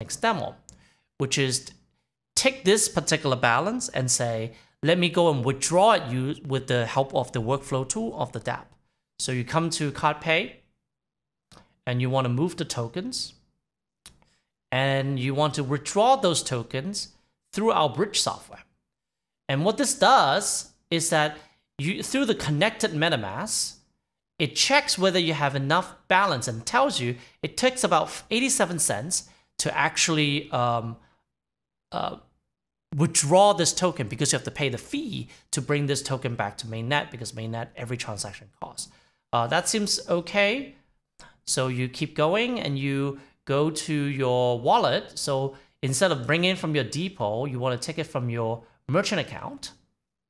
next demo, which is take this particular balance and say, let me go and withdraw it you with the help of the workflow tool of the dApp. So you come to card pay and you want to move the tokens and you want to withdraw those tokens through our bridge software. And what this does is that you through the connected MetaMask, it checks whether you have enough balance and tells you it takes about 87 cents to actually um, uh, withdraw this token because you have to pay the fee to bring this token back to mainnet because mainnet every transaction costs. Uh, that seems okay. So you keep going and you go to your wallet. So instead of bringing it from your depot, you want to take it from your merchant account,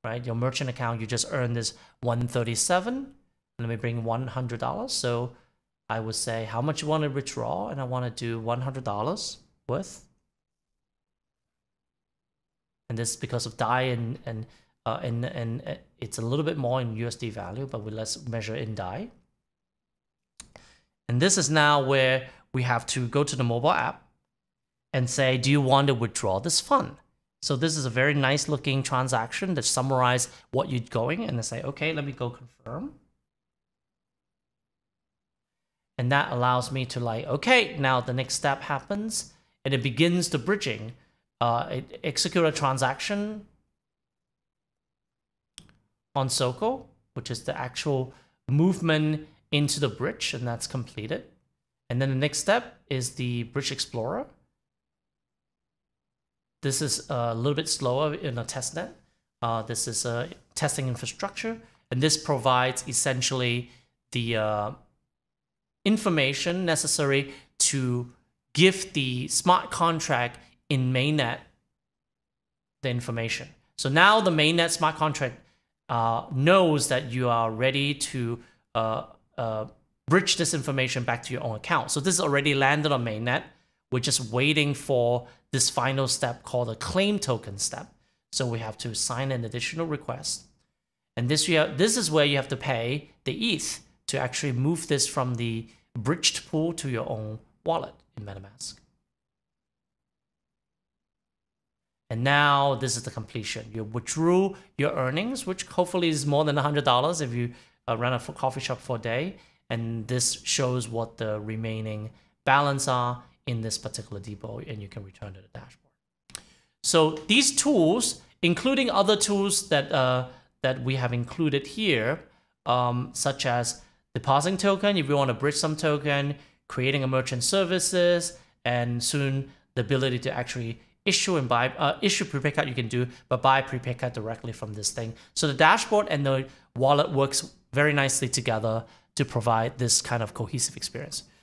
right? Your merchant account, you just earn this 137. Let me bring $100. So I would say how much you want to withdraw, and I want to do $100 worth. And this is because of DAI and and uh, and and uh, it's a little bit more in USD value, but we let's measure in DAI. And this is now where we have to go to the mobile app and say, do you want to withdraw this fund? So this is a very nice looking transaction that summarize what you're going and then say, okay, let me go confirm. And that allows me to like, okay, now the next step happens and it begins the bridging. Uh, it execute a transaction on Sokol, which is the actual movement into the bridge and that's completed. And then the next step is the Bridge Explorer. This is a little bit slower in a testnet. Uh, this is a testing infrastructure, and this provides essentially the uh, information necessary to give the smart contract in mainnet the information. So now the mainnet smart contract uh, knows that you are ready to uh, uh, bridge this information back to your own account. So this is already landed on mainnet. We're just waiting for this final step called a claim token step. So we have to sign an additional request. And this, you this is where you have to pay the ETH to actually move this from the bridged pool to your own wallet in MetaMask. And now this is the completion. You withdrew your earnings, which hopefully is more than $100 if you uh, run a coffee shop for a day and this shows what the remaining balance are in this particular depot and you can return to the dashboard. So these tools, including other tools that, uh, that we have included here, um, such as depositing token, if you want to bridge some token, creating a merchant services, and soon the ability to actually issue and buy, uh, issue prepaid card you can do, but buy prepaid card directly from this thing. So the dashboard and the wallet works very nicely together to provide this kind of cohesive experience.